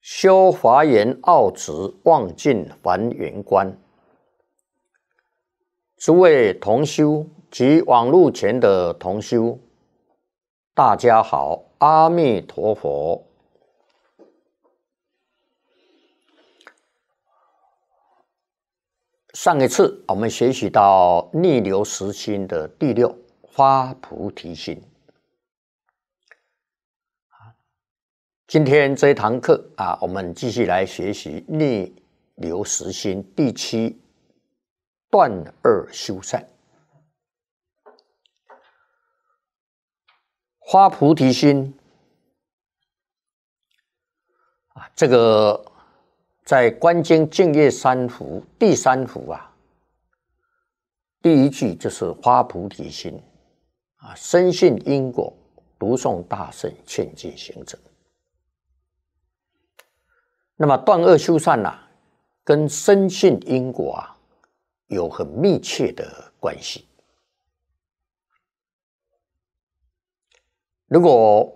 修华严奥旨，望尽还原观。诸位同修及网路前的同修，大家好，阿弥陀佛。上一次我们学习到逆流时心的第六发菩提心。今天这一堂课啊，我们继续来学习逆流时心第七断二修善，发菩提心啊，这个在《观经净业三福》第三福啊，第一句就是发菩提心啊，深信因果，读诵大圣，劝进行者。那么断恶修善呐，跟深信因果啊有很密切的关系。如果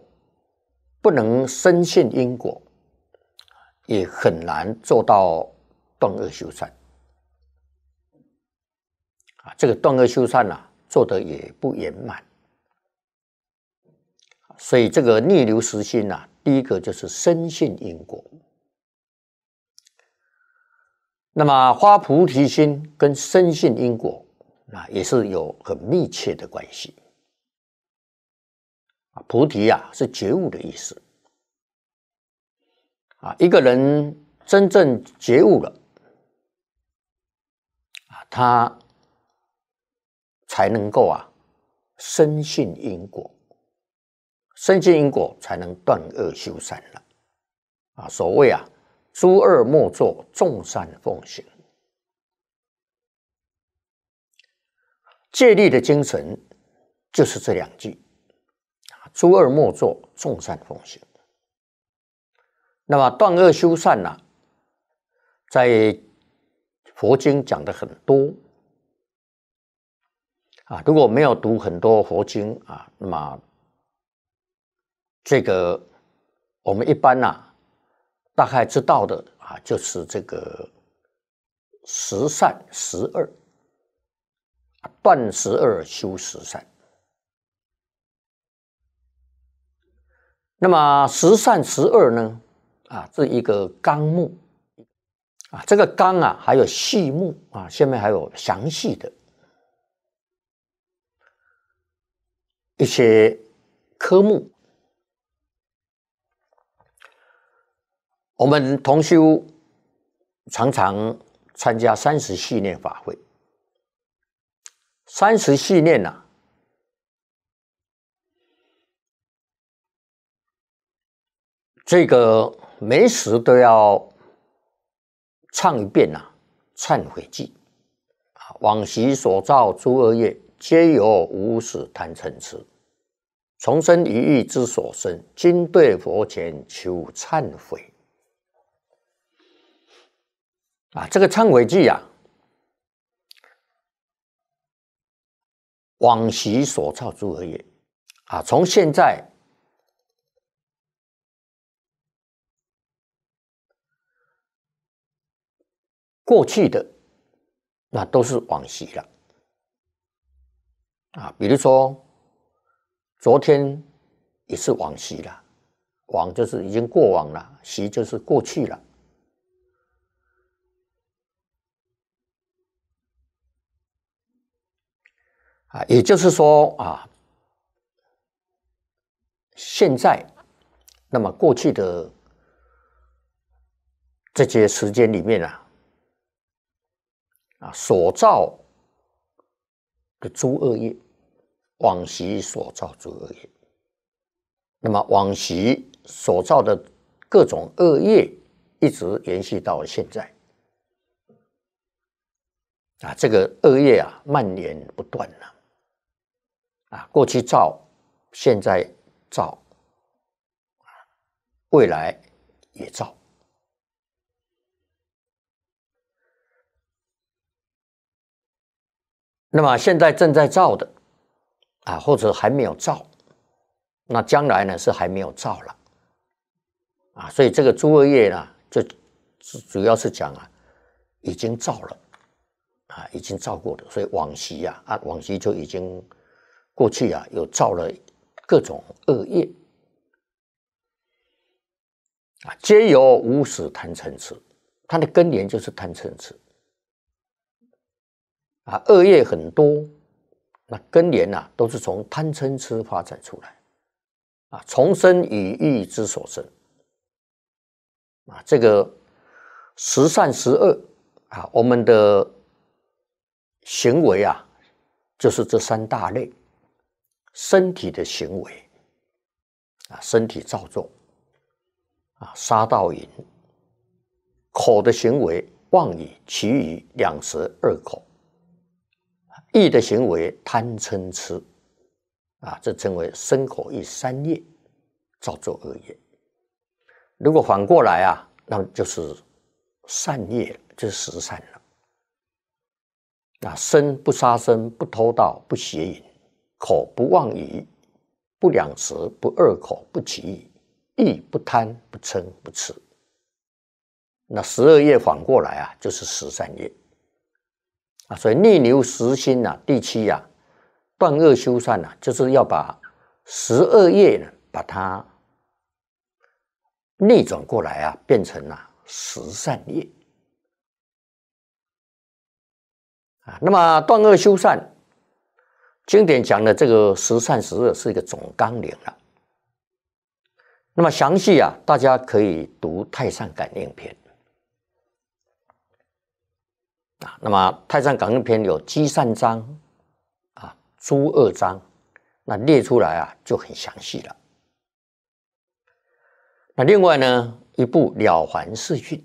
不能深信因果，也很难做到断恶修善。啊，这个断恶修善呐，做的也不圆满。所以这个逆流时心呐，第一个就是深信因果。那么发菩提心跟深信因果啊，也是有很密切的关系。啊，菩提呀是觉悟的意思。啊，一个人真正觉悟了，啊，他才能够啊深信因果，深信因果才能断恶修善了。啊，所谓啊。诸恶莫作，众善奉行。戒律的精神就是这两句：诸恶莫作，众善奉行。那么断恶修善呢，在佛经讲的很多啊。如果没有读很多佛经啊，那么这个我们一般呢。大概知道的啊，就是这个十善十恶，断十恶修十善。那么十善十恶呢？啊，这一个纲目啊，这个纲啊，还有细目啊，下面还有详细的一些科目。我们同修常常参加三十系念法会，三十系念呐，这个每时都要唱一遍呐，忏悔记。啊，往昔所造诸恶业，皆由无始贪嗔痴，重生一欲之所生，今对佛前求忏悔。啊，这个忏悔记啊，往昔所造诸恶业。啊，从现在过去的那都是往昔了啊。比如说，昨天也是往昔了，往就是已经过往了，昔就是过去了。啊，也就是说啊，现在那么过去的这些时间里面啊，啊所造的诸恶业，往昔所造诸恶业，那么往昔所造的各种恶业，一直延续到现在，啊，这个恶业啊蔓延不断了。啊，过去造，现在造，未来也造。那么现在正在造的，啊，或者还没有造，那将来呢是还没有造了，啊，所以这个诸恶业呢，就主要是讲啊，已经造了，啊，已经造过的，所以往昔呀，啊，往昔就已经过去啊，有造了各种恶业，啊，皆由无始贪嗔痴，它的根源就是贪嗔痴。啊，恶业很多，那根源呐，都是从贪嗔痴发展出来，啊，从生与欲之所生，啊，这个十善十恶啊，我们的行为啊，就是这三大类：身体的行为，啊，身体造作，啊，杀盗淫；口的行为，妄语、绮语、两舌、二口。意的行为贪嗔痴，啊，这称为身口意三业造作恶业。如果反过来啊，那么就是善业，就是十善了。啊，身不杀生，不偷盗，不邪淫；口不妄语，不两舌，不恶口，不绮语；意不贪，不嗔，不痴。那十二业反过来啊，就是十善业。所以逆流实心呐，第七呀，断恶修善呐，就是要把十二业呢，把它逆转过来啊，变成了十善业啊。那么断恶修善，经典讲的这个十善十恶是一个总纲领了。那么详细啊，大家可以读《太上感应篇》。啊，那么《太上感应篇》有积善章啊，诸恶章，那列出来啊就很详细了。那另外呢，一部《了凡四训》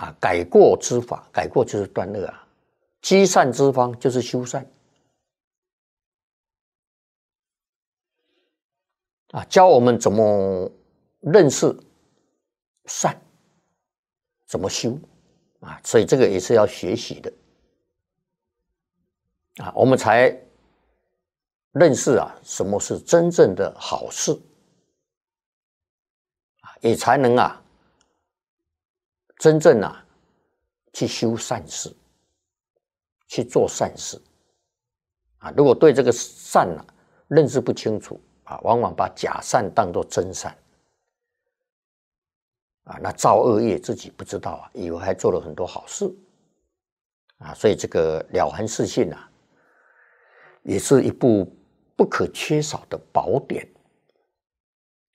啊，改过之法，改过就是断恶啊，积善之方就是修善啊，教我们怎么认识善，怎么修。啊，所以这个也是要学习的啊，我们才认识啊什么是真正的好事啊，也才能啊真正啊去修善事，去做善事啊。如果对这个善啊认识不清楚啊，往往把假善当作真善。啊，那造恶业自己不知道啊，以为还做了很多好事啊，所以这个了凡四训啊，也是一部不可缺少的宝典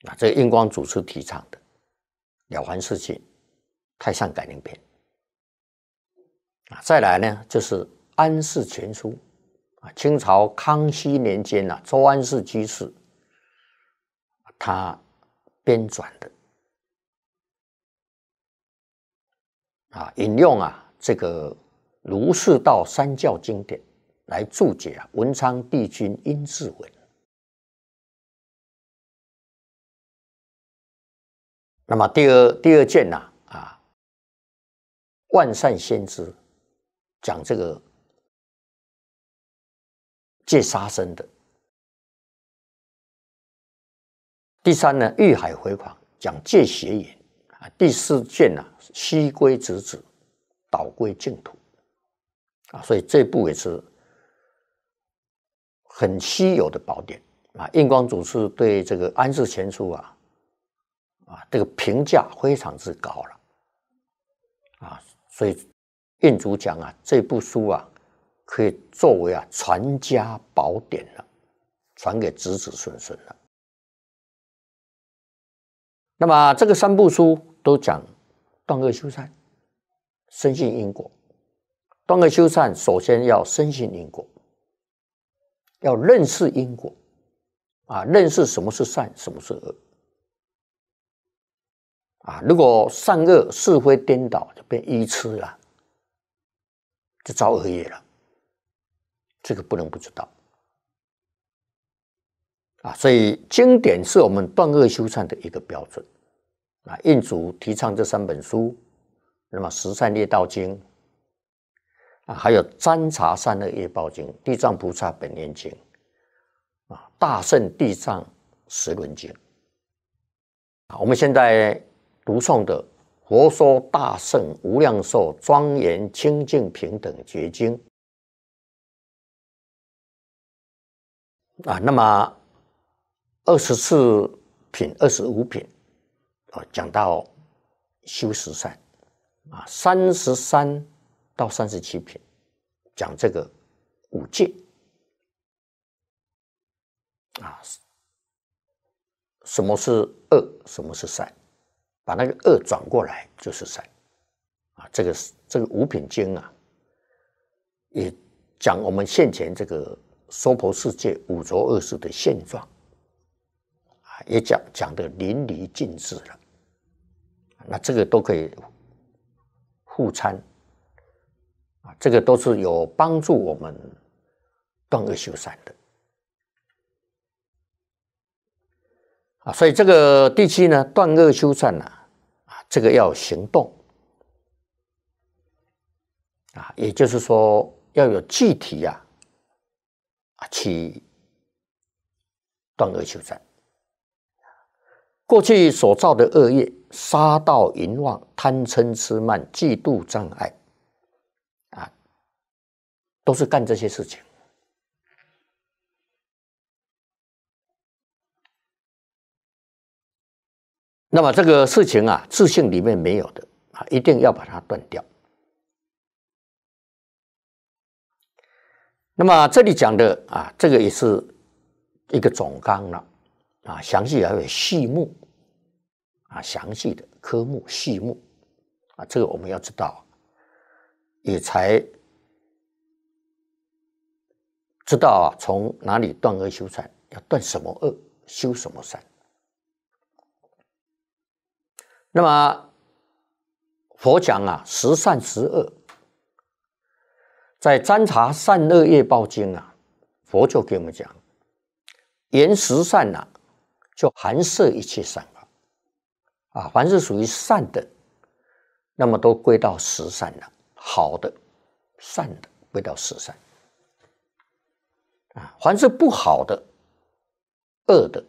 啊。这个印光祖师提倡的了凡四训、太上感应篇啊，再来呢就是安世全书啊，清朝康熙年间呐，周安世居士他编纂的。啊，引用啊这个儒释道三教经典来注解啊文昌帝君阴骘文。那么第二第二件呢啊，万善先知讲这个戒杀生的。第三呢，欲海回狂讲戒邪淫。啊，第四卷呢，西归直指，导归净土，啊，所以这部也是很稀有的宝典啊。印光祖师对这个《安世全书》啊，啊，这个评价非常之高了，啊，所以印祖讲啊，这部书啊，可以作为啊传家宝典了，传给子子孙孙了。那么这个三部书。都讲断恶修善，深信因果。断恶修善，首先要深信因果，要认识因果啊，认识什么是善，什么是恶啊。如果善恶是非颠倒，就变愚痴了，就造恶业了。这个不能不知道。啊，所以经典是我们断恶修善的一个标准啊。印祖提倡这三本书，那么《十善业道经》啊，还有《占察善恶业报经》《地藏菩萨本愿经》啊，《大圣地藏十轮经》啊，我们现在读诵的《佛说大圣无量寿庄严清净平等觉经》啊，那么。二十四品、二十五品啊，讲到修十善啊，三十三到三十七品讲这个五戒啊，什么是恶，什么是善，把那个恶转过来就是善啊。这个这个五品经啊，也讲我们现前这个娑婆世界五浊恶世的现状啊。也讲讲的淋漓尽致了，那这个都可以互参啊，这个都是有帮助我们断恶修善的啊，所以这个第七呢，断恶修善呢啊，这个要行动啊，也就是说要有具体呀啊去断恶修善。过去所造的恶业，杀盗淫妄、贪嗔痴慢、嫉妒障碍，啊，都是干这些事情。那么这个事情啊，自信里面没有的啊，一定要把它断掉。那么这里讲的啊，这个也是一个总纲了啊，详细还有细目。啊，详细的科目细目啊，这个我们要知道，也才知道啊，从哪里断恶修善，要断什么恶，修什么善。那么佛讲啊，十善十恶，在《占察善恶业报经》啊，佛就给我们讲，言十善呐，就含摄一切善。啊，凡是属于善的，那么都归到十善了。好的、善的归到十善。啊，凡是不好的、恶的，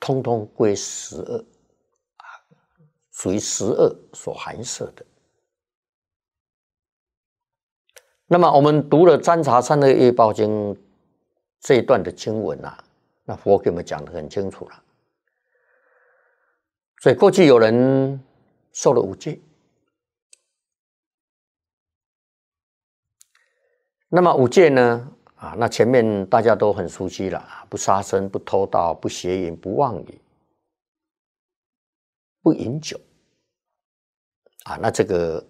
通通归十恶。啊，属于十恶所含摄的。那么我们读了《占察善恶业报经》这一段的经文啊，那佛给我们讲的很清楚了。所以过去有人受了五戒，那么五戒呢？啊，那前面大家都很熟悉了，不杀生、不偷盗、不邪淫、不妄语、不饮酒。啊，那这个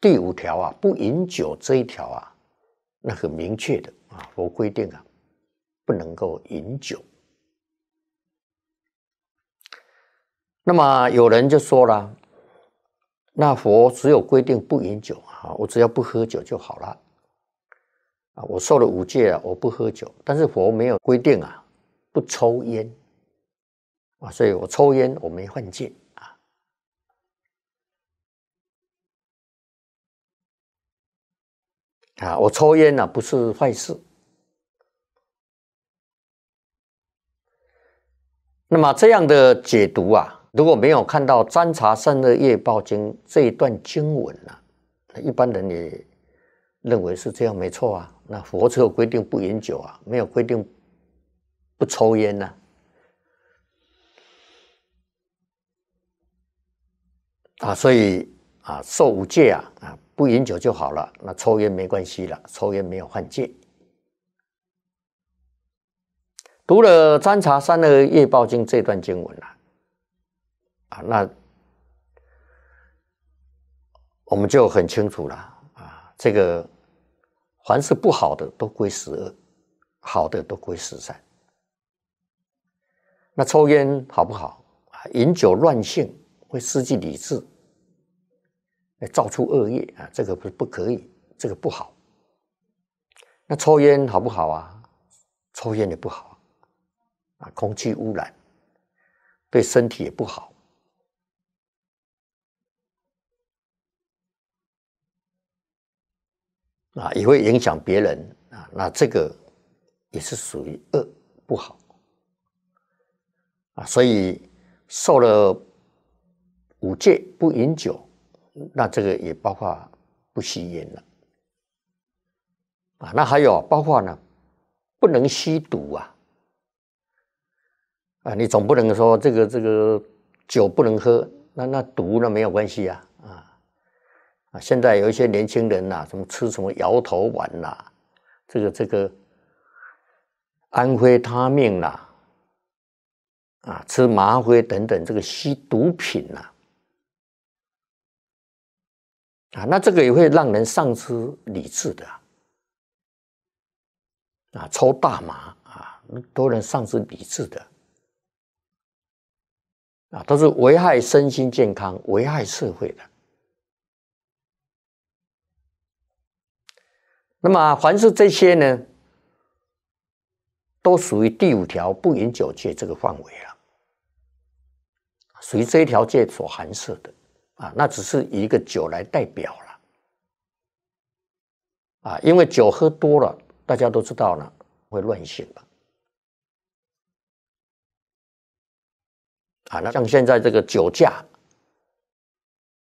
第五条啊，不饮酒这一条啊，那很明确的啊，佛规定啊，不能够饮酒。那么有人就说了，那佛只有规定不饮酒啊，我只要不喝酒就好了啊。我受了五戒啊，我不喝酒，但是佛没有规定啊，不抽烟啊，所以我抽烟我没犯戒啊。啊，我抽烟呢不是坏事。那么这样的解读啊。如果没有看到《占察善恶业报经》这一段经文呢，一般人也认为是这样，没错啊。那佛只有规定不饮酒啊，没有规定不抽烟呢。啊，所以啊，受五戒啊，啊，不饮酒就好了，那抽烟没关系了，抽烟没有犯戒。读了《占察善恶业报经》这段经文啊。啊，那我们就很清楚了啊。这个凡是不好的都归十二，好的都归十三。那抽烟好不好啊？饮酒乱性会失去理智，造出恶业啊，这个不不可以，这个不好。那抽烟好不好啊？抽烟也不好啊，空气污染，对身体也不好。啊，也会影响别人啊，那这个也是属于恶不好啊，所以受了五戒不饮酒，那这个也包括不吸烟了啊，那还有包括呢，不能吸毒啊，啊，你总不能说这个这个酒不能喝，那那毒那没有关系啊。啊，现在有一些年轻人呐，什么吃什么摇头丸呐，这个这个安非他命啦，啊，吃麻灰等等，这个吸毒品呐，啊，那这个也会让人丧失理智的，啊，抽大麻啊，都能丧失理智的，啊，都是危害身心健康、危害社会的。那么，凡是这些呢，都属于第五条不饮酒戒这个范围了，属于这一条戒所含涉的啊。那只是一个酒来代表了啊，因为酒喝多了，大家都知道了会乱性嘛。啊，那像现在这个酒驾，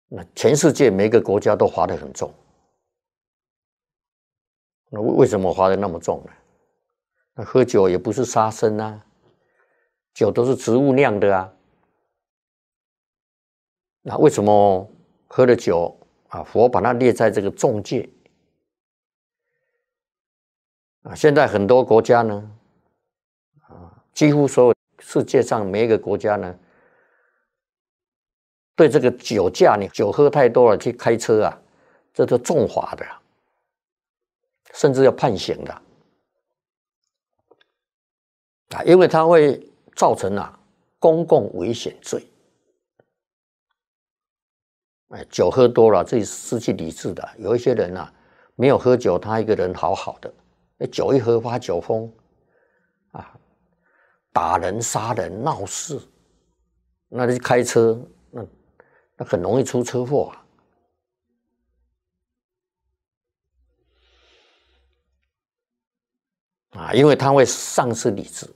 那全世界每个国家都罚的很重。那为为什么划的那么重呢？那喝酒也不是杀生啊，酒都是植物酿的啊。那为什么喝了酒啊？佛把它列在这个重戒啊。现在很多国家呢，啊，几乎所有世界上每一个国家呢，对这个酒驾，你酒喝太多了去开车啊，这都重罚的。甚至要判刑的啊，因为它会造成啊公共危险罪。哎，酒喝多了，这失去理智的。有一些人啊，没有喝酒，他一个人好好的，那，酒一喝发酒疯，啊，打人、杀人、闹事，那就开车，那那很容易出车祸啊。啊，因为他会丧失理智。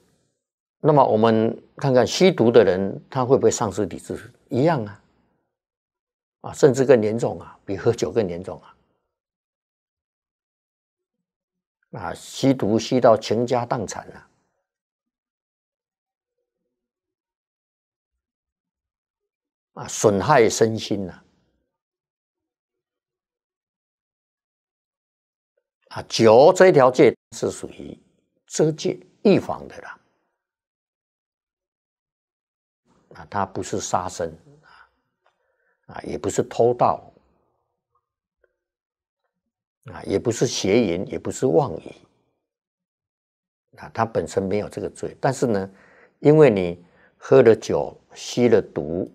那么我们看看吸毒的人，他会不会丧失理智？一样啊，啊，甚至更严重啊，比喝酒更严重啊。啊，吸毒吸到倾家荡产了，啊，损害身心呐。啊，酒这一条戒是属于。遮戒预防的啦，啊，他不是杀生啊，啊，也不是偷盗，啊，也不是邪淫，也不是妄语，啊，他本身没有这个罪，但是呢，因为你喝了酒，吸了毒，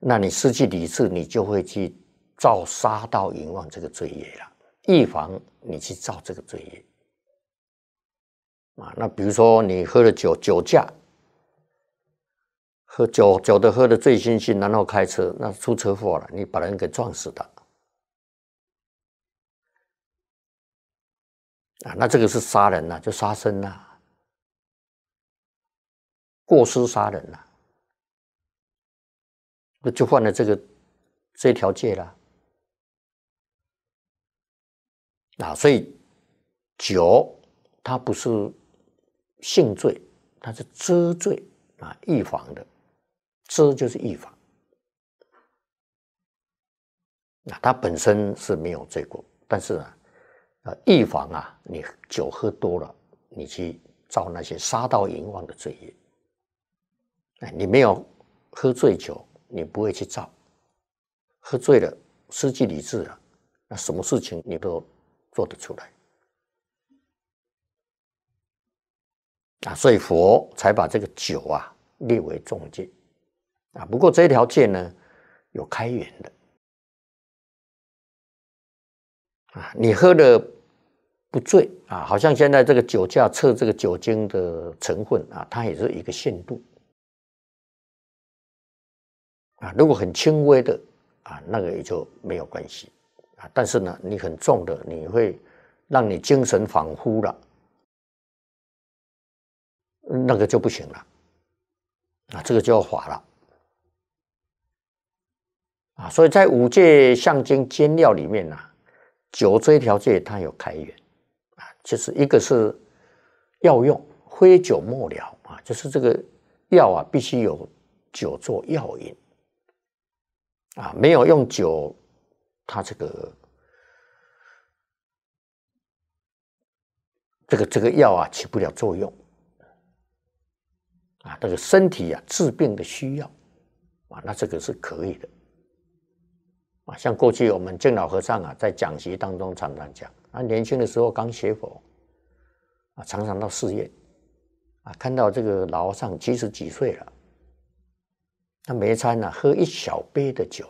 那你失去理智，你就会去造杀盗淫妄这个罪业了。预防你去造这个罪业。啊，那比如说你喝了酒，酒驾，喝酒酒的喝的醉醺醺，然后开车，那出车祸了，你把人给撞死的，啊，那这个是杀人呐，就杀生呐，过失杀人呐，那就犯了这个这条戒了，啊，所以酒它不是。性罪，它是遮罪啊，预防的，遮就是预防。那它本身是没有罪过，但是啊，呃，预防啊，你酒喝多了，你去造那些杀盗淫妄的罪业。哎，你没有喝醉酒，你不会去造。喝醉了，失去理智了，那什么事情你都做得出来。啊，所以佛才把这个酒啊列为重戒啊。不过这条戒呢有开源的啊，你喝的不醉啊，好像现在这个酒驾测这个酒精的成分啊，它也是一个限度啊。如果很轻微的啊，那个也就没有关系啊。但是呢，你很重的，你会让你精神恍惚了，那个就不行了啊，这个就要滑了啊。所以在五戒象经煎料里面呢，酒这一条戒它有开源。啊就是一个是药用，非酒莫疗啊，就是这个药啊，必须有酒做药引啊，没有用酒，它这个这个这个药啊起不了作用啊，这个身体啊治病的需要啊，那这个是可以的啊，像过去我们敬老和尚啊，在讲席当中常常讲。啊，年轻的时候刚学佛，啊，常常到寺院，啊，看到这个老和尚七十几岁了，他每餐呢喝一小杯的酒，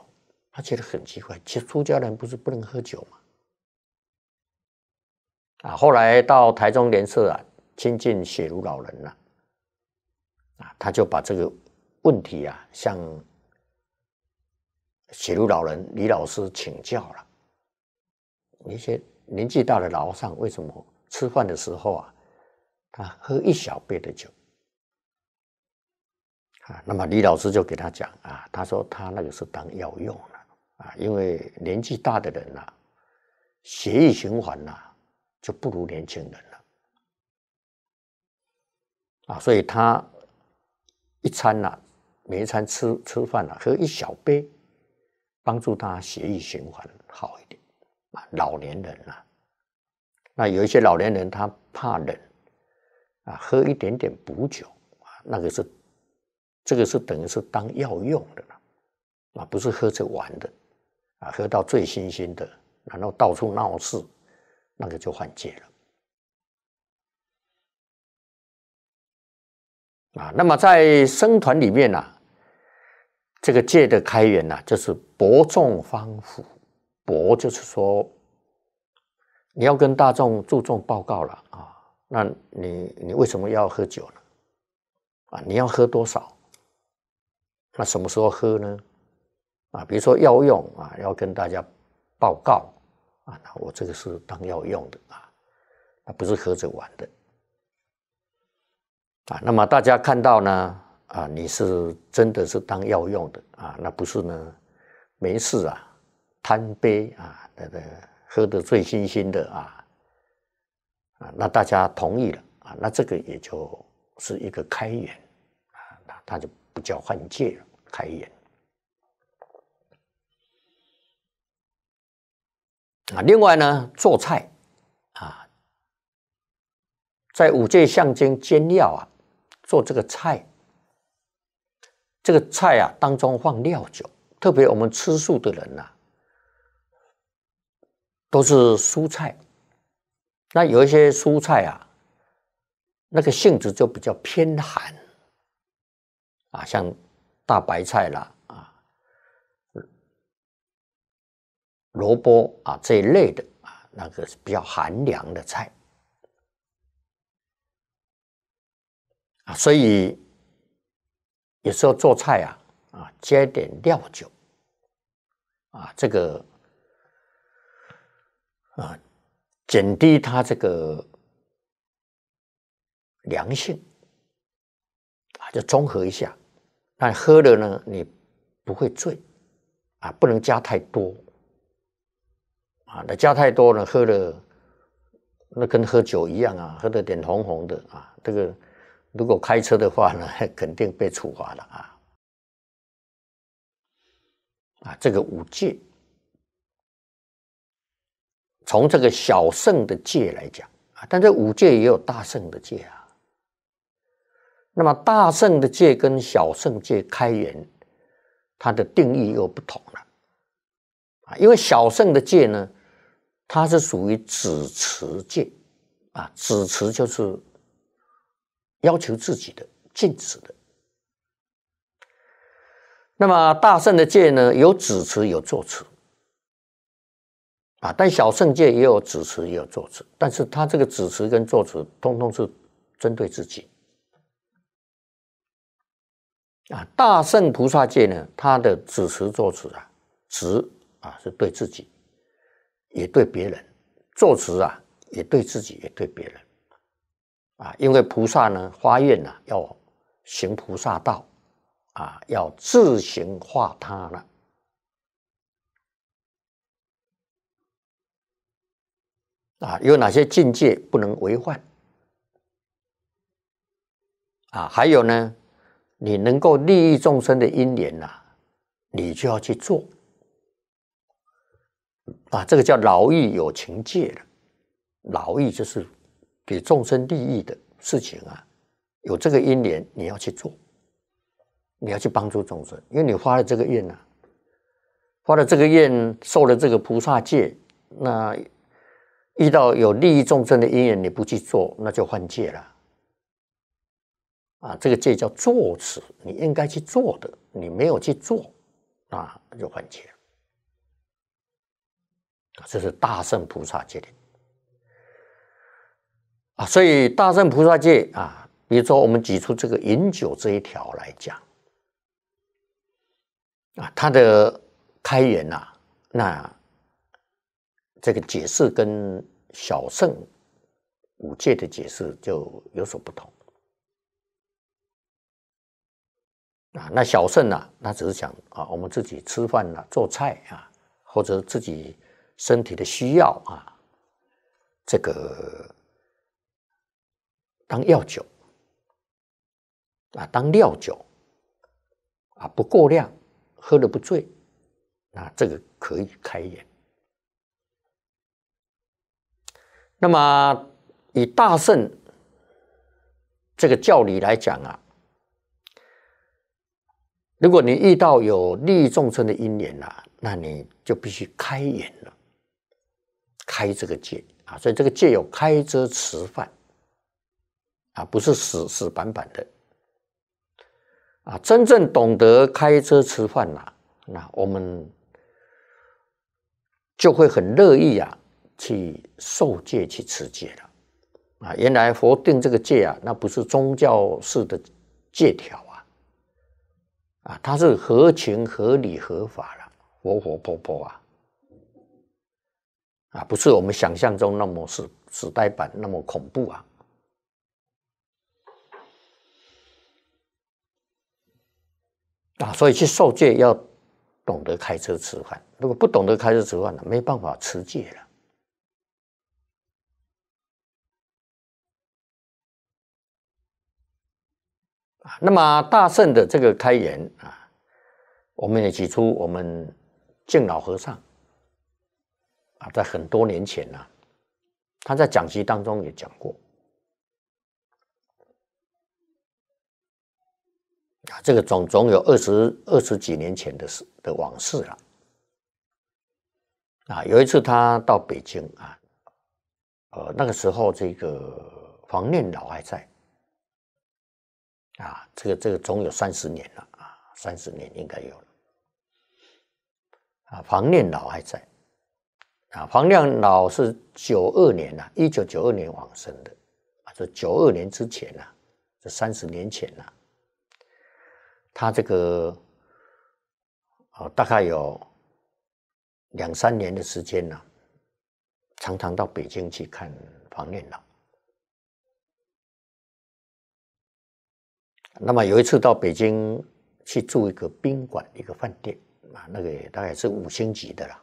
他觉得很奇怪，其实出家人不是不能喝酒吗？啊，后来到台中莲社啊，亲近雪如老人了，啊，啊他就把这个问题啊向雪如老人李老师请教了，一些。年纪大的老和尚为什么吃饭的时候啊，他喝一小杯的酒啊？那么李老师就给他讲啊，他说他那个是当药用的啊，因为年纪大的人呐，血液循环呐就不如年轻人了啊，所以他一餐呐，每一餐吃吃饭呐，喝一小杯，帮助他血液循环好一点。啊，老年人啊，那有一些老年人他怕冷啊，喝一点点补酒啊，那个是这个是等于是当药用的了啊，不是喝着玩的啊，喝到醉醺醺的，然后到处闹事，那个就犯戒了啊。那么在僧团里面呢，这个戒的开源呢，就是博众方福。博就是说，你要跟大众注重报告了啊，那你你为什么要喝酒呢？啊，你要喝多少？那什么时候喝呢？啊，比如说药用啊，要跟大家报告啊，那我这个是当药用的啊，那不是喝着玩的啊。那么大家看到呢，啊，你是真的是当药用的啊，那不是呢，没事啊。贪杯啊，那个喝的醉醺醺的啊，啊，那大家同意了啊，那这个也就是一个开眼啊，那他就不叫换戒了，开眼啊。另外呢，做菜啊，在五戒象征煎料啊，做这个菜，这个菜啊当中放料酒，特别我们吃素的人呐。都是蔬菜，那有一些蔬菜啊，那个性质就比较偏寒啊，像大白菜啦啊、萝卜啊这一类的啊，那个是比较寒凉的菜所以有时候做菜啊啊，加点料酒啊，这个。啊，减低它这个凉性啊，就综合一下。那喝了呢，你不会醉啊，不能加太多啊。那加太多呢，喝了那跟喝酒一样啊，喝的脸红红的啊。这个如果开车的话呢，肯定被处罚了啊。啊，这个五戒。从这个小圣的戒来讲啊，但这五戒也有大圣的戒啊。那么大圣的戒跟小圣戒开源，它的定义又不同了啊。因为小圣的戒呢，它是属于止持戒啊，止持就是要求自己的禁止的。那么大圣的戒呢，有止持有坐持。啊，但小圣戒也有子持，也有坐持，但是他这个子持跟坐持，通通是针对自己。啊，大圣菩萨戒呢，他的子持坐持啊，持啊是对自己，也对别人；坐持啊，也对自己，也对别人。啊，因为菩萨呢，发愿呢，要行菩萨道，啊，要自行化他了。啊，有哪些境界不能违犯？啊，还有呢，你能够利益众生的因缘呐，你就要去做。啊，这个叫劳逸有情界了。劳逸就是给众生利益的事情啊，有这个因缘你要去做，你要去帮助众生，因为你发了这个愿呐，发了这个愿，受了这个菩萨戒，那。遇到有利益众生的因缘，你不去做，那就犯戒了。啊，这个戒叫做持，你应该去做的，你没有去做，啊，就犯戒。这是大圣菩萨戒的啊，所以大圣菩萨戒啊，比如说我们举出这个饮酒这一条来讲，啊，它的开源呐，那。这个解释跟小圣五戒的解释就有所不同啊。那小圣呢，那只是讲啊，我们自己吃饭啊、做菜啊，或者自己身体的需要啊，这个当药酒啊，当料酒啊，不过量，喝了不醉，那这个可以开眼。那么，以大圣这个教理来讲啊，如果你遇到有利益众生的因缘啊，那你就必须开眼了，开这个戒啊。所以这个戒有开遮持犯啊，不是死死板板的啊。真正懂得开车吃饭呐，那我们就会很乐意啊。去受戒去持戒了啊！原来佛定这个戒啊，那不是宗教式的戒条啊，啊，它是合情合理合法了，活活泼泼啊，啊，不是我们想象中那么死死呆板那么恐怖啊！啊，所以去受戒要懂得开车吃饭，如果不懂得开车吃饭呢，没办法持戒了。啊那么大圣的这个开言啊，我们也提出，我们敬老和尚啊，在很多年前呢，他在讲习当中也讲过啊，这个总总有二十二十几年前的事的往事了啊。有一次他到北京啊，呃，那个时候这个黄念老还在。啊，这个这个总有三十年了啊，三十年应该有了。啊，黄念老还在，啊，黄念老是九二年呐，一九九二年往生的，啊，这九二年之前呐，这三十年前呐，他这个，哦，大概有两三年的时间呢，常常到北京去看黄念老。那么有一次到北京去住一个宾馆，一个饭店啊，那个也大概是五星级的啦。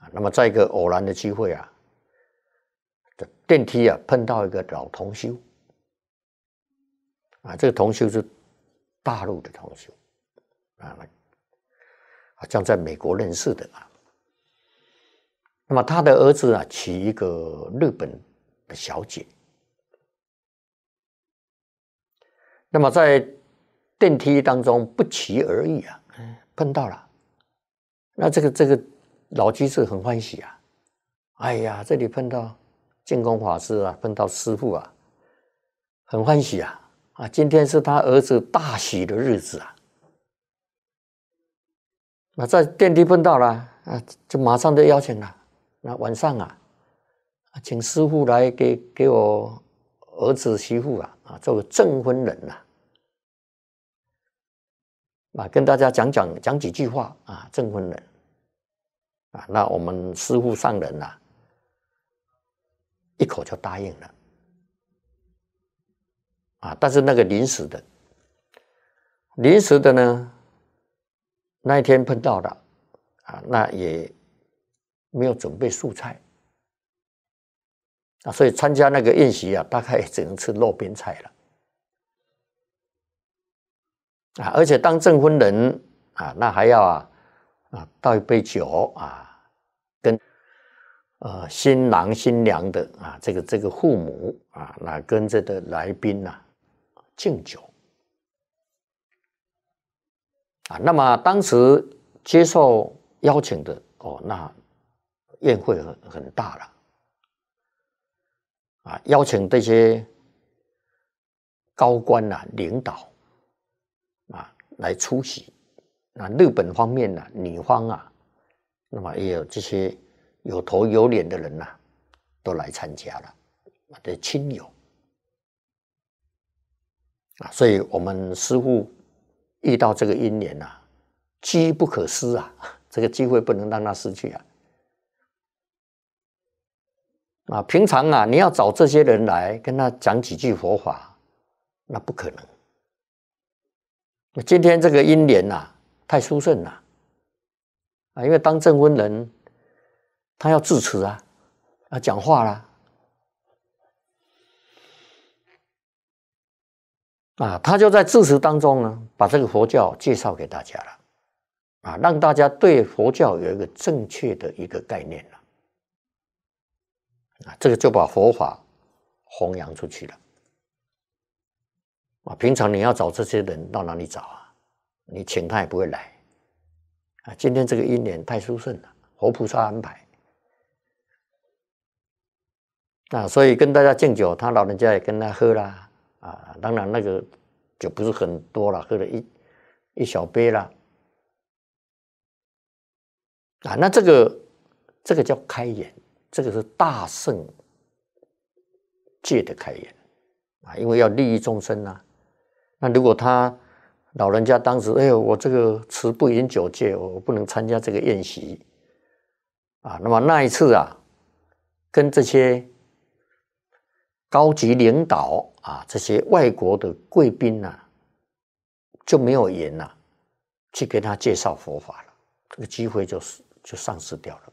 啊，那么在一个偶然的机会啊，这电梯啊碰到一个老同修，啊，这个同修是大陆的同学，啊，好像在美国认识的啊。那么他的儿子啊娶一个日本的小姐。那么在电梯当中不期而遇啊，碰到了，那这个这个老居士很欢喜啊，哎呀，这里碰到净空法师啊，碰到师傅啊，很欢喜啊啊，今天是他儿子大喜的日子啊。那在电梯碰到了，啊，就马上就邀请了。那晚上啊，请师傅来给给我儿子媳妇啊啊做个证婚人呐。啊，跟大家讲讲讲几句话啊，证婚人。啊，那我们师傅上人呐，一口就答应了。啊，但是那个临时的，临时的呢，那一天碰到了，啊，那也没有准备素菜，啊，所以参加那个宴席啊，大概也只能吃路边菜了，啊，而且当证婚人啊，那还要啊，啊，倒一杯酒啊，跟。呃，新郎新娘的啊，这个这个父母啊，那跟着的来宾呐，敬酒啊。那么当时接受邀请的哦，那宴会很很大了啊，邀请这些高官呐、领导啊来出席。那日本方面呢，女方啊，那么也有这些。有头有脸的人呐，都来参加了，我的亲友啊，所以我们师傅遇到这个因缘呐，机不可失啊，这个机会不能让他失去啊。啊，平常啊，你要找这些人来跟他讲几句佛法，那不可能。今天这个因缘呐，太殊胜了啊，因为当证婚人。他要致辞啊，啊，讲话啦，啊他就在致辞当中呢，把这个佛教介绍给大家了，啊，让大家对佛教有一个正确的一个概念了，啊，这个就把佛法弘扬出去了，啊，平常你要找这些人到哪里找啊？你请他也不会来，啊，今天这个因缘太殊胜了，活菩萨安排。啊，所以跟大家敬酒，他老人家也跟他喝啦，啊，当然那个酒不是很多了，喝了一一小杯啦，啊，那这个这个叫开眼，这个是大圣戒的开眼，啊，因为要利益众生呐。那如果他老人家当时，哎呦，我这个持不饮酒戒，我不能参加这个宴席，啊，那么那一次啊，跟这些。高级领导啊，这些外国的贵宾呐，就没有缘呐，去给他介绍佛法了，这个机会就是就丧失掉了。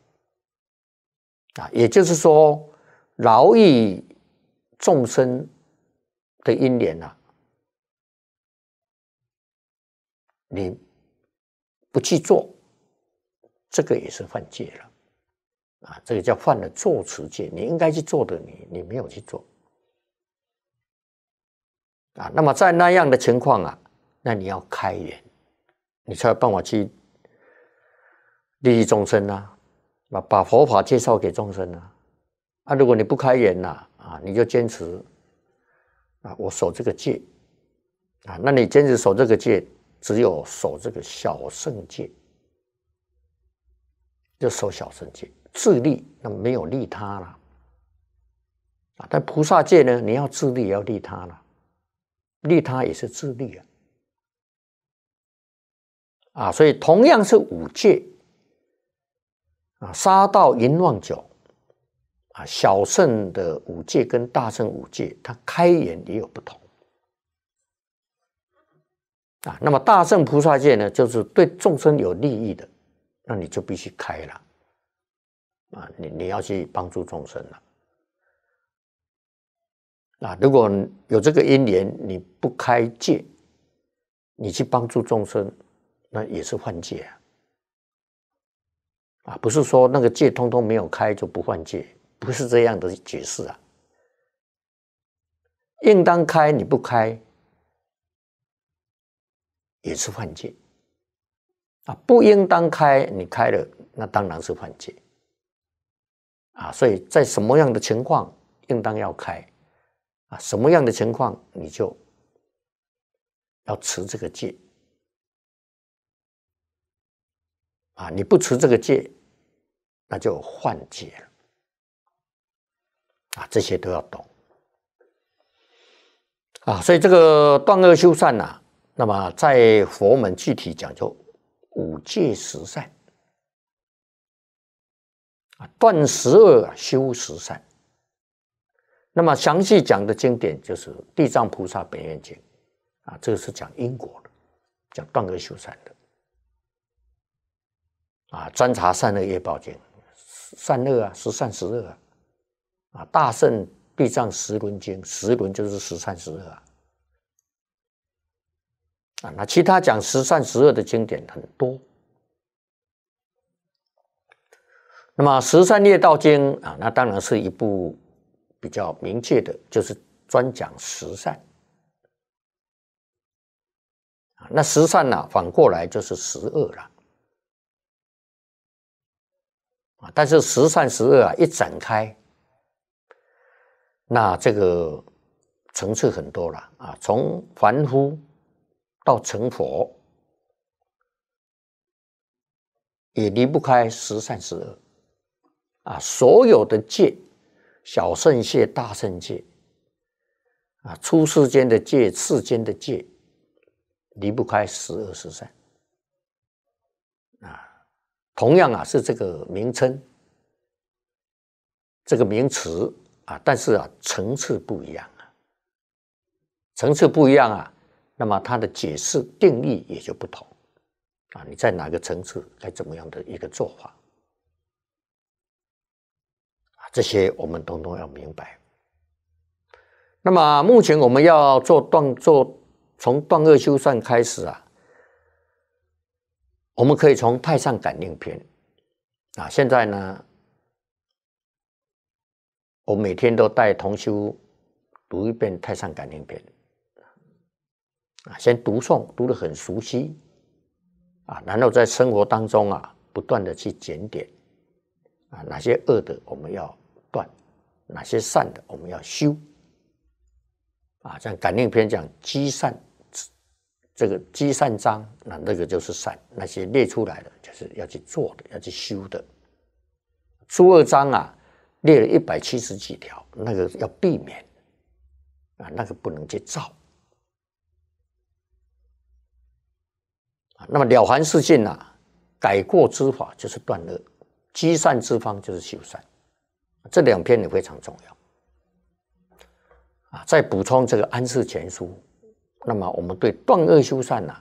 啊，也就是说，饶益众生的因缘呐，你不去做，这个也是犯戒了。啊，这个叫犯了作持戒，你应该去做的，你你没有去做。啊，那么在那样的情况啊，那你要开眼，你才有办法去利益众生啊，把把佛法介绍给众生啊。啊，如果你不开眼呐，啊，你就坚持啊，我守这个戒啊，那你坚持守这个戒，只有守这个小圣戒，就守小圣戒，自利，那没有利他了啊。但菩萨戒呢，你要自利，也要利他了。利他也是自利啊，啊，所以同样是五戒啊，杀盗淫妄酒啊，小圣的五戒跟大圣五戒，它开眼也有不同啊。那么大圣菩萨戒呢，就是对众生有利益的，那你就必须开了啊，你你要去帮助众生了。啊，如果有这个因缘，你不开戒，你去帮助众生，那也是犯戒啊！啊，不是说那个戒通通没有开就不犯戒，不是这样的解释啊。应当开你不开，也是犯戒啊！不应当开你开了，那当然是犯戒啊！所以在什么样的情况应当要开？啊，什么样的情况你就要持这个戒啊？你不持这个戒，那就幻戒了。啊，这些都要懂。啊，所以这个断恶修善呐，那么在佛门具体讲究五戒十善。啊，断十恶修十善。那么详细讲的经典就是《地藏菩萨本愿经》，啊，这个是讲因果的，讲断恶修善的。啊，专查善恶业报经，善恶啊，十善十恶啊，啊，大圣地藏十轮经，十轮就是十善十恶啊。啊，那其他讲十善十恶的经典很多。那么《十善业道经》啊，那当然是一部比较明确的，就是专讲十善。啊，那十善呢，反过来就是十恶了。啊，但是十善十恶啊，一展开，那这个层次很多了啊，从凡夫到成佛，也离不开十善十恶。啊，所有的戒，小圣戒、大圣戒，啊，出世间的戒、世间的戒，离不开十恶十善。啊，同样啊，是这个名称，这个名词啊，但是啊，层次不一样啊，层次不一样啊，那么它的解释定义也就不同啊。你在哪个层次，该怎么样的一个做法？这些我们统统要明白。那么目前我们要做断做从断恶修善开始啊，我们可以从《太上感应篇》啊，现在呢，我每天都带同修读一遍《太上感应篇》啊，先读诵读得很熟悉啊，然后在生活当中啊，不断的去检点啊，哪些恶的我们要。断哪些善的，我们要修啊。像感应篇讲积善，这个积善章，那那个就是善。那些列出来的，就是要去做的，要去修的。诸恶章啊，列了一百七十几条，那个要避免啊，那个不能去造啊。那么了凡四境啊，改过之法就是断恶，积善之方就是修善。这两篇也非常重要啊！再补充这个《安世全书》，那么我们对断恶修善呐，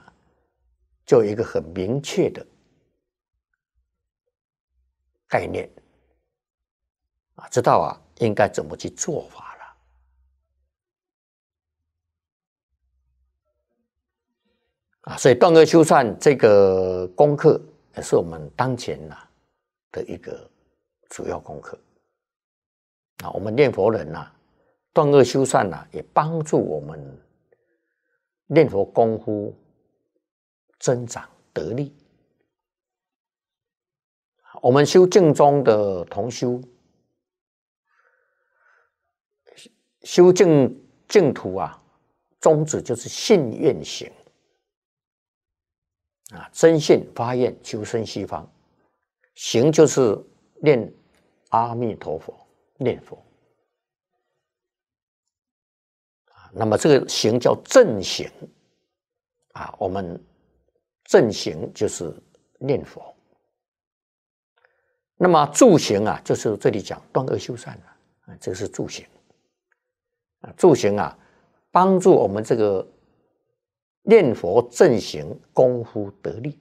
就有一个很明确的概念啊，知道啊应该怎么去做法了啊！所以断恶修善这个功课，也是我们当前呐的一个主要功课。我们念佛人呐，断恶修善呐，也帮助我们念佛功夫增长得力。我们修净宗的同修，修净净土啊，宗旨就是信愿行啊，真信发愿求生西方，行就是念阿弥陀佛。念佛啊，那么这个行叫正行啊，我们正行就是念佛。那么助行啊，就是这里讲断恶修善啊，这个是助行啊，助行啊，帮助我们这个念佛正行功夫得力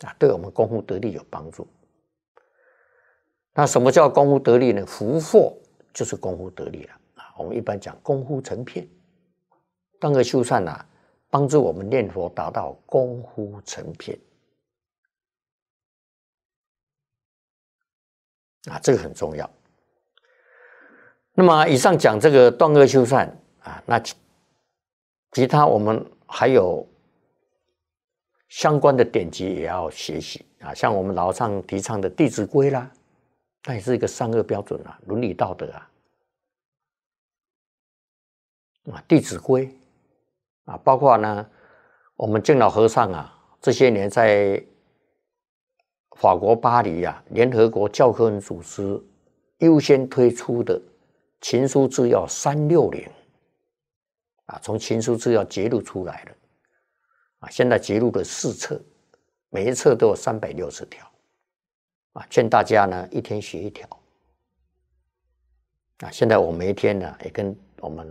啊，对我们功夫得力有帮助。那什么叫功夫得力呢？福祸就是功夫得力了！我们一般讲功夫成片，当个修善呐，帮助我们念佛达到功夫成片啊，这个很重要。那么以上讲这个断恶修善啊，那其他我们还有相关的典籍也要学习啊，像我们老上提倡的《弟子规》啦。那也是一个善恶标准啊，伦理道德啊，啊，《弟子规》啊，包括呢，我们敬老和尚啊，这些年在法国巴黎啊，联合国教科文组织优先推出的情书制药三六零啊，从情书制药揭露出来了啊，现在揭露了四册，每一册都有三百六十条啊，劝大家呢一天学一条。啊，现在我每一天呢也跟我们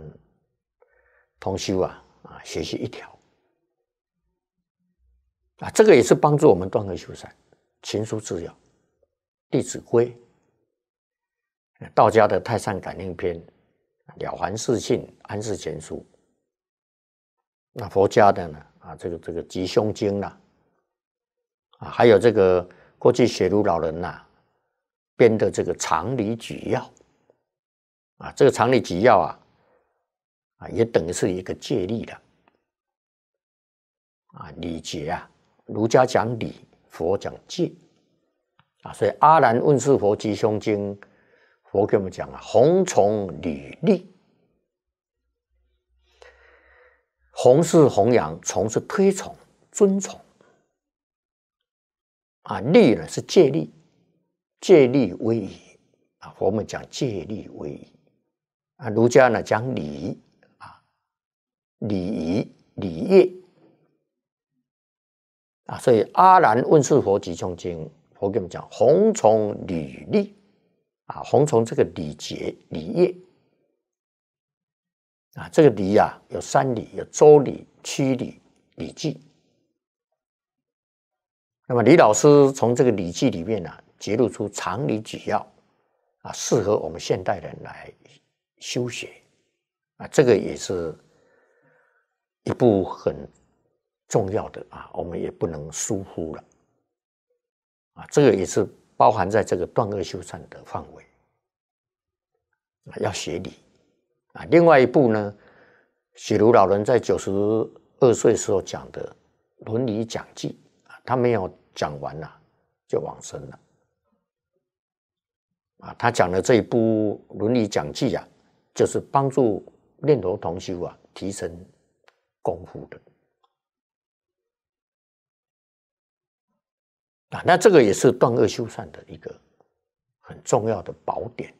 同修啊啊学习一条啊，这个也是帮助我们断恶修善。情书制药，《弟子规》，道家的《太上感应篇》，《了凡四训》，《安世全书》。那佛家的呢？啊，这个这个《吉凶经》啦，啊，还有这个过去写如老人呐编的这个《常理举要》，啊，这个《常理举要》啊，啊，也等于是一个借力的，啊，礼节啊，儒家讲礼。佛讲戒。啊，所以《阿难问世佛吉凶经》，佛给我们讲啊，弘从礼立。弘是弘扬，从是推崇、尊崇。啊，立呢是借力，借力威仪。啊，佛们讲借力威仪。啊，儒家呢讲礼，礼仪礼业。啊，所以《阿难问世佛集中经》，我跟你们讲，红从礼立啊，红从这个礼节礼业啊，这个礼啊，有三礼，有周礼、曲礼、礼记。那么李老师从这个礼记里面呢，揭露出常理举要啊，适合我们现代人来修学啊，这个也是一部很。重要的啊，我们也不能疏忽了啊，这个也是包含在这个断恶修善的范围啊，要学礼啊。另外一部呢，许如老人在九十二岁时候讲的《伦理讲记》啊，他没有讲完了就往生了啊。他讲的这一部《伦理讲记》啊，就是帮助念头同修啊提升功夫的。啊，那这个也是断恶修善的一个很重要的宝典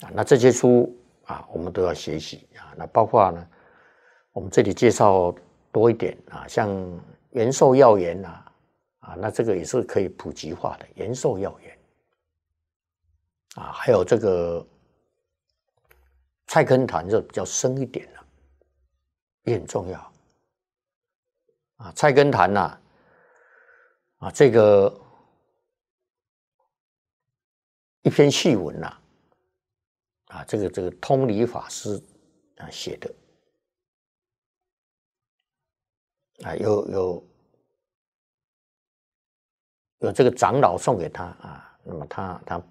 啊。那这些书啊，我们都要学习啊。那包括呢，我们这里介绍多一点啊，像延寿药言呐啊，那这个也是可以普及化的延寿药言啊。还有这个菜根谭就比较深一点了，也很重要啊。菜根谭呐。啊，这个一篇序文呐，啊，这个这个通理法师啊写的，啊，有有有这个长老送给他啊，那么他他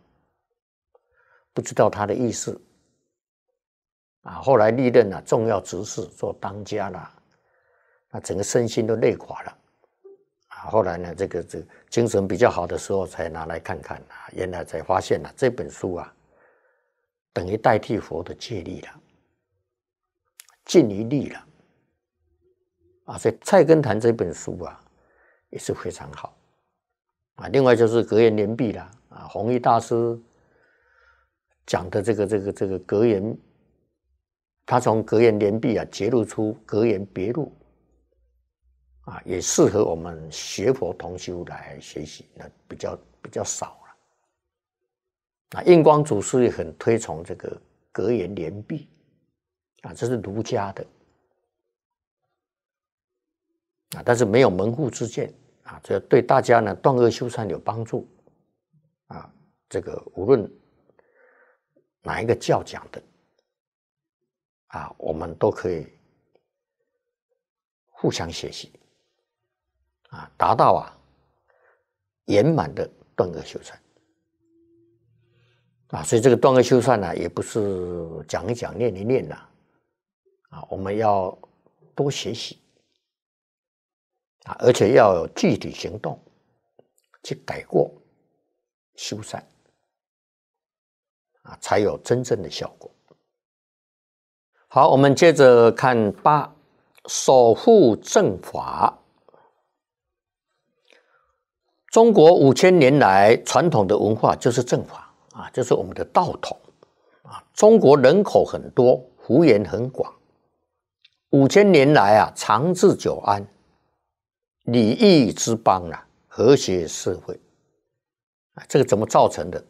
不知道他的意思，啊，后来历任了重要职事，做当家了，那整个身心都累垮了。啊后来呢，这个这个精神比较好的时候，才拿来看看啊，原来才发现了这本书啊，等于代替佛的戒律了，尽一力了啊。所以《菜根谭》这本书啊，也是非常好啊。另外就是格言联璧了啊，弘一大师讲的这个这个这个格言，他从格言联璧啊，揭露出格言别录。啊，也适合我们学佛同修来学习，那比较比较少了。啊，印光祖师也很推崇这个格言联璧，啊，这是儒家的，啊，但是没有门户之见，啊，这对大家呢断恶修善有帮助，啊，这个无论哪一个教讲的，啊，我们都可以互相学习。啊，达到啊圆满的断恶修善啊，所以这个断恶修善呢，也不是讲一讲、念一念呐，啊，我们要多学习啊，而且要有具体行动去改过修善啊，才有真正的效果。好，我们接着看八守护正法。中国五千年来传统的文化就是正法啊，就是我们的道统啊。中国人口很多，幅员很广，五千年来啊，长治久安，礼义之邦啊，和谐社会啊，这个怎么造成的？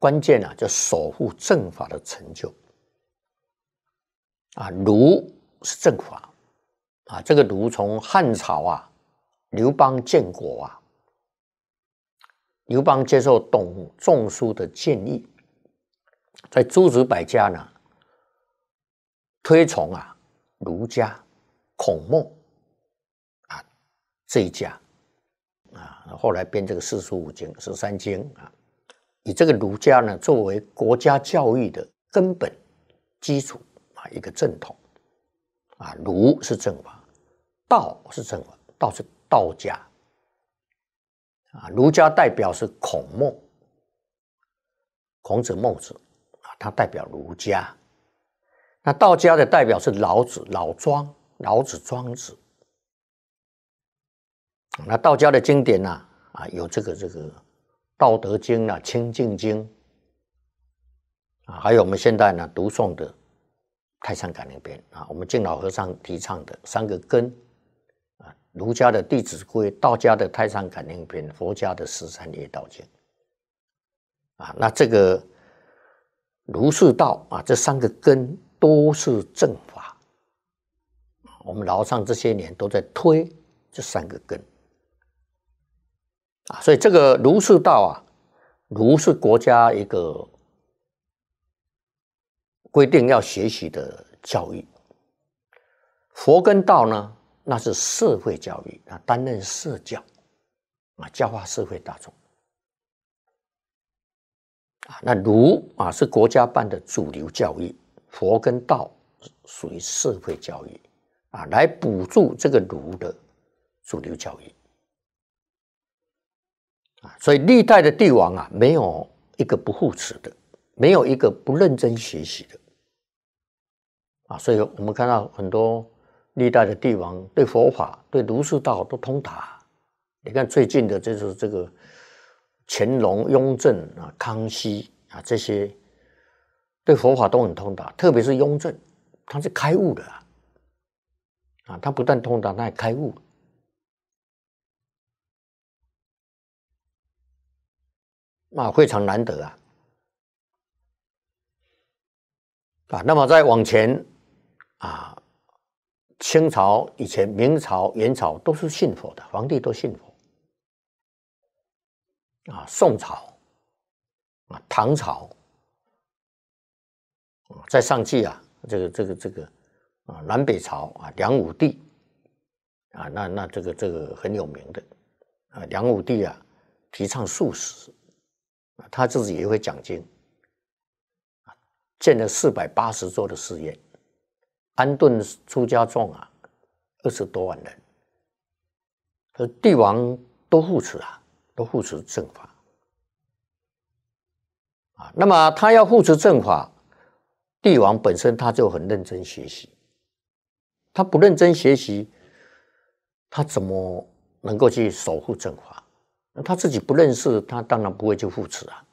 关键啊，就守护正法的成就啊。儒是正法啊，这个儒从汉朝啊。刘邦建国啊，刘邦接受董仲舒的建议，在诸子百家呢推崇啊儒家、孔孟啊这一家啊，后来编这个四书五经、十三经啊，以这个儒家呢作为国家教育的根本基础啊，一个正统啊，儒是正法，道是正法，道是。道家啊，儒家代表是孔孟，孔子、孟子啊，他代表儒家。那道家的代表是老子、老庄、老子、庄子。那道家的经典呢啊，有这个这个《道德经》啊，《清净经》啊，还有我们现在呢读诵的《太上感应篇》啊，我们敬老和尚提倡的三个根啊。儒家的《弟子规》，道家的《太上感应篇》，佛家的《十三业道经》啊，那这个儒释道啊，这三个根都是正法。我们老上这些年都在推这三个根啊，所以这个儒释道啊，儒是国家一个规定要学习的教育，佛跟道呢？那是社会教育啊，担任社教啊，教化社会大众啊。那儒啊是国家办的主流教育，佛跟道属于社会教育啊，来补助这个儒的主流教育啊。所以历代的帝王啊，没有一个不护持的，没有一个不认真学习的啊。所以我们看到很多。历代的帝王对佛法、对儒释道都通达。你看最近的，就是这个乾隆、雍正啊、康熙啊这些，对佛法都很通达。特别是雍正，他是开悟的啊，他不但通达，他还开悟，那非常难得啊！啊，那么再往前啊。清朝以前，明朝、元朝都是信佛的，皇帝都信佛。啊，宋朝，啊，唐朝，啊，在上去啊，这个、这个、这个，啊，南北朝啊，梁武帝，啊，那那这个这个很有名的，啊，梁武帝啊，提倡素食，啊，他自己也会讲经，啊，建了四百八十座的寺院。安顿出家众啊，二十多万人，而帝王都护持啊，都护持正法啊。那么他要护持正法，帝王本身他就很认真学习，他不认真学习，他怎么能够去守护正法？那他自己不认识，他当然不会去护持啊。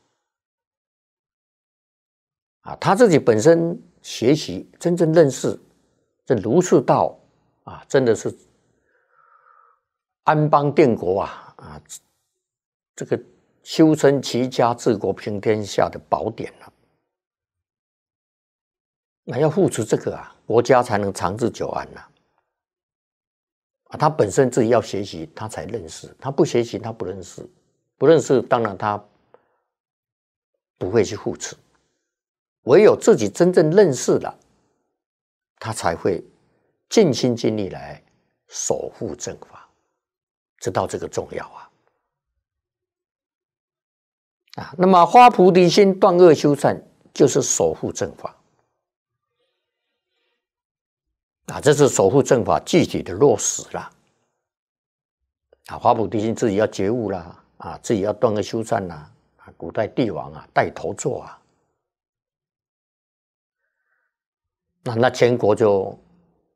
啊，他自己本身学习，真正认识。这儒释道啊，真的是安邦定国啊啊，这个修身齐家治国平天下的宝典了。那要护持这个啊，国家才能长治久安呐。啊，他本身自己要学习，他才认识；他不学习，他不认识。不认识，当然他不会去护持。唯有自己真正认识了。他才会尽心尽力来守护正法，知道这个重要啊！啊，那么发菩提心、断恶修善，就是守护正法啊！这是守护正法具体的落实了啊！发菩提心，自己要觉悟啦啊，自己要断恶修善啦啊！古代帝王啊，带头做啊。那那全国就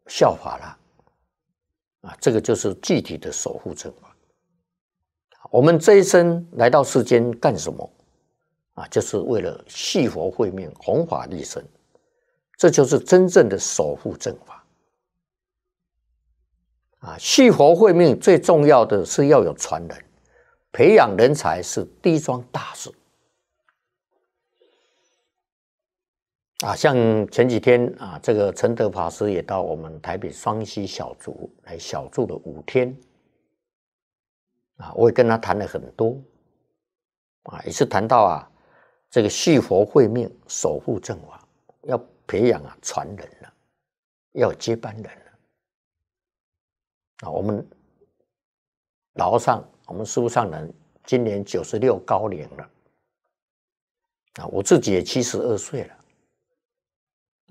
效法了，啊，这个就是具体的守护正法。我们这一生来到世间干什么？啊，就是为了续佛慧命，弘法利生，这就是真正的守护正法。啊，续佛慧命最重要的是要有传人，培养人才是第一桩大事。啊，像前几天啊，这个陈德法师也到我们台北双溪小竹来小住了五天。啊，我也跟他谈了很多。啊，也是谈到啊。这个续佛慧命，守护正法，要培养啊传人了，要接班人了。啊，我们老上，我们书上人今年九十六高龄了。啊，我自己也七十二岁了。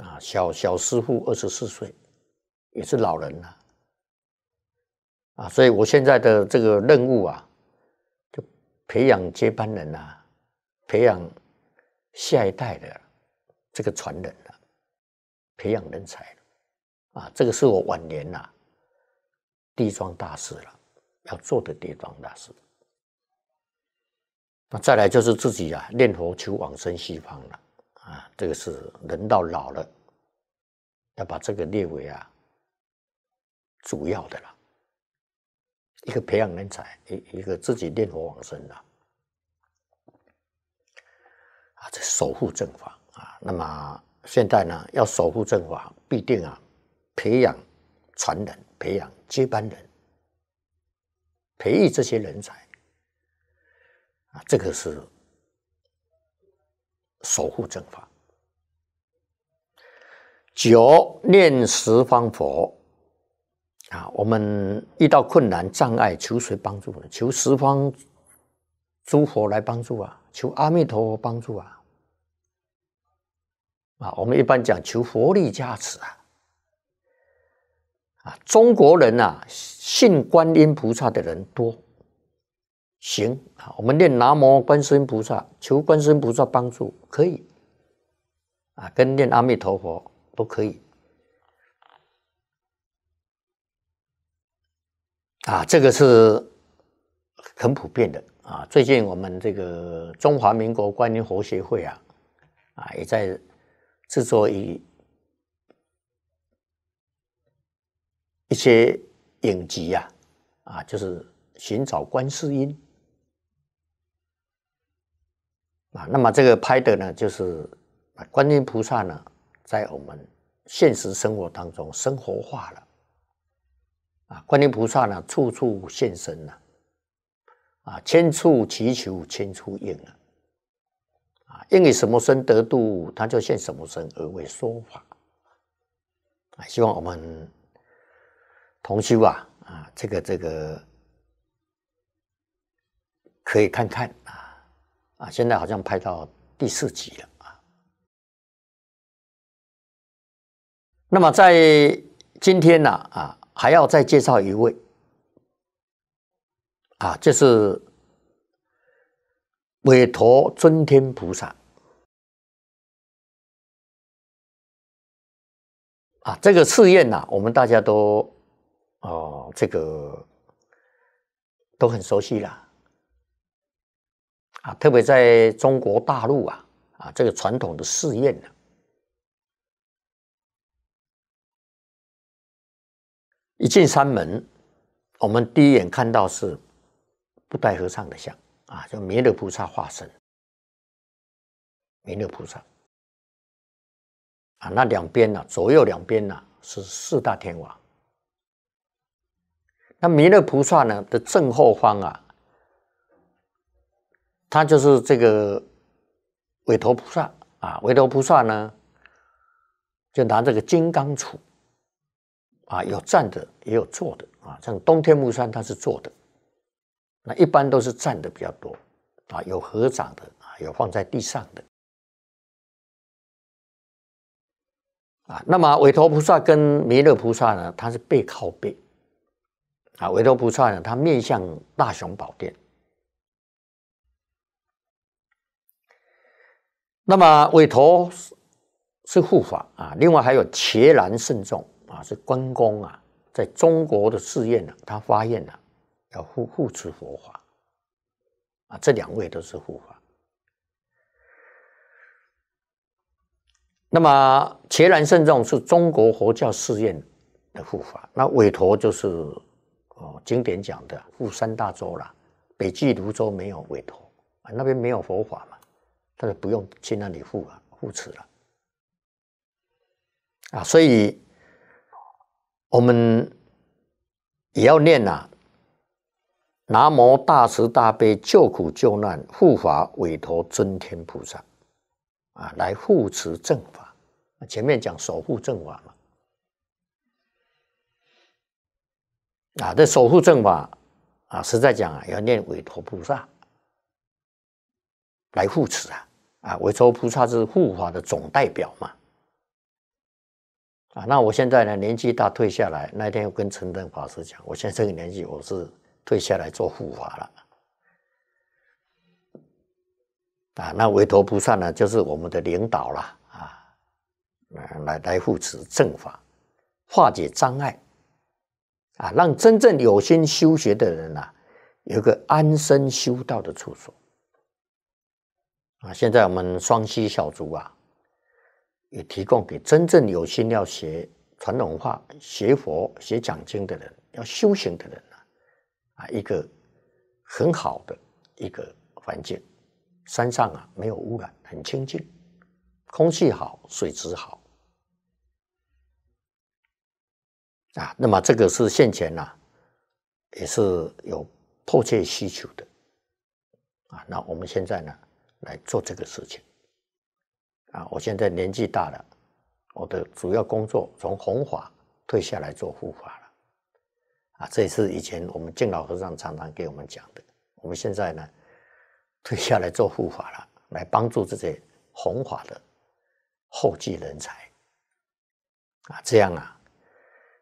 啊，小小师傅二十四岁，也是老人了。啊，所以我现在的这个任务啊，就培养接班人啊，培养。下一代的这个传人了，培养人才啊，这个是我晚年呐第一桩大事了，要做的第一桩大事。那再来就是自己啊，念佛求往生西方了啊，这个是人到老了，要把这个列为啊主要的了，一个培养人才，一一个自己念佛往生的。啊，这守护正法啊，那么现在呢，要守护正法，必定啊，培养传人，培养接班人，培育这些人才啊，这个是守护正法。九念十方佛啊，我们遇到困难障碍，求谁帮助呢？求十方诸佛来帮助啊。求阿弥陀佛帮助啊！啊，我们一般讲求佛力加持啊！啊，中国人呐，信观音菩萨的人多，行啊，我们念南无观世音菩萨，求观世音菩萨帮助可以啊，跟念阿弥陀佛都可以啊，这个是很普遍的。啊，最近我们这个中华民国观音佛协会啊，啊，也在制作一一些影集呀，啊，就是寻找观世音啊。那么这个拍的呢，就是观音菩萨呢，在我们现实生活当中生活化了啊，观音菩萨呢，处处现身了。啊，千处祈求千处应啊！啊，因为什么身得度，他就现什么身而为说法啊！希望我们同修啊啊，这个这个可以看看啊啊！现在好像拍到第四集了啊。那么在今天呢啊，还要再介绍一位。啊，就是韦陀尊天菩萨啊，这个试验呐，我们大家都哦，这个都很熟悉了啊，特别在中国大陆啊啊，这个传统的寺院呢，一进山门，我们第一眼看到是。不带和尚的像啊，叫弥勒菩萨化身。弥勒菩萨啊，那两边呢，左右两边呢是四大天王。那弥勒菩萨呢的正后方啊，他就是这个韦陀菩萨啊。韦陀菩萨呢，就拿这个金刚杵啊，有站的也有坐的啊。像东天木山，他是坐的。那一般都是站的比较多啊，有合掌的啊，有放在地上的啊。那么韦陀菩萨跟弥勒菩萨呢，他是背靠背啊。韦陀菩萨呢，他面向大雄宝殿。那么韦陀是护法啊，另外还有伽蓝圣众啊，是关公啊，在中国的寺院呢，他发愿了。要护护持佛法啊，这两位都是护法。那么伽蓝圣众是中国佛教寺院的护法，那韦陀就是哦经典讲的护三大洲啦，北俱泸州没有韦陀啊，那边没有佛法嘛，他就不用去那里护啊护持了。啊，所以我们也要念呐，南无大慈大悲救苦救难护法韦陀尊天菩萨。啊，来护持正法，前面讲守护正法嘛，啊，这守护正法啊，实在讲啊，要念韦陀菩萨来护持啊，啊，韦陀菩萨是护法的总代表嘛，啊，那我现在呢年纪大退下来，那天我跟陈登法师讲，我现在这个年纪，我是退下来做护法了。啊，那韦陀菩萨呢，就是我们的领导了啊，来来护持正法，化解障碍，啊，让真正有心修学的人呐，有个安身修道的处所。啊，现在我们双溪小组啊，也提供给真正有心要学传统文化、学佛、学讲经的人，要修行的人呢，啊，一个很好的一个环境。山上啊，没有污染，很清净，空气好，水质好啊。那么这个是现前呢，也是有迫切需求的啊。那我们现在呢，来做这个事情啊。我现在年纪大了，我的主要工作从弘法退下来做护法了啊。这也是以前我们敬老和尚常常给我们讲的。我们现在呢。退下来做护法了，来帮助这些弘法的后继人才啊！这样啊，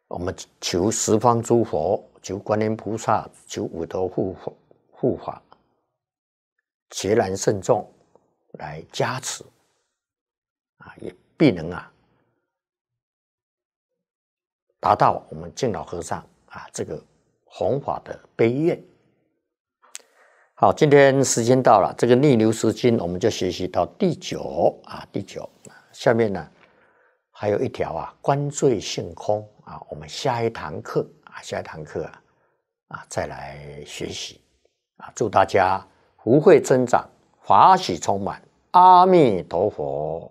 我们求十方诸佛，求观音菩萨，求五陀护护法，截然慎重来加持啊，也必能啊达到我们敬老和尚啊这个弘法的悲愿。好，今天时间到了，这个逆流时经我们就学习到第九啊，第九。下面呢还有一条啊，观罪性空啊，我们下一堂课啊，下一堂课啊啊再来学习啊，祝大家福慧增长，法喜充满，阿弥陀佛。